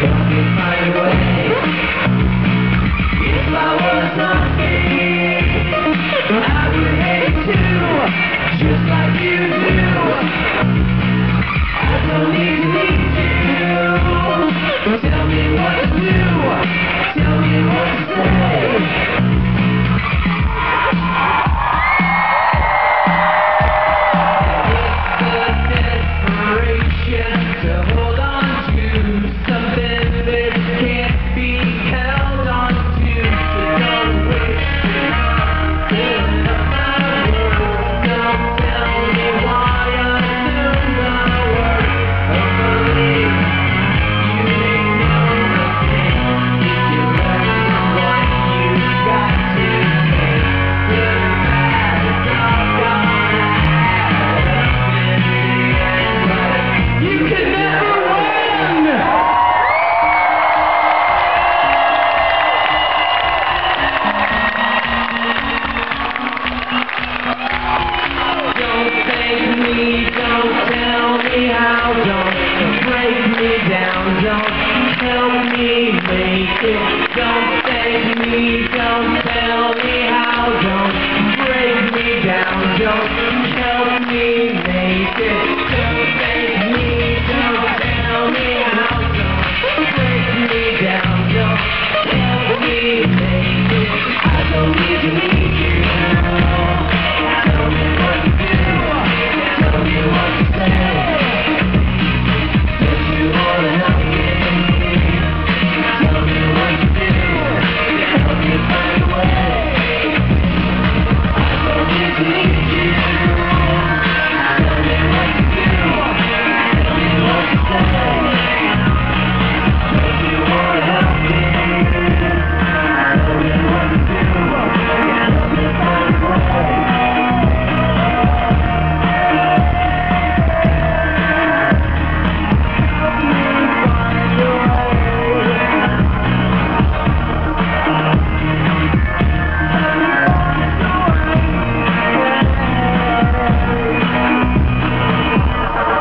Don't be far away If I was not Thank you.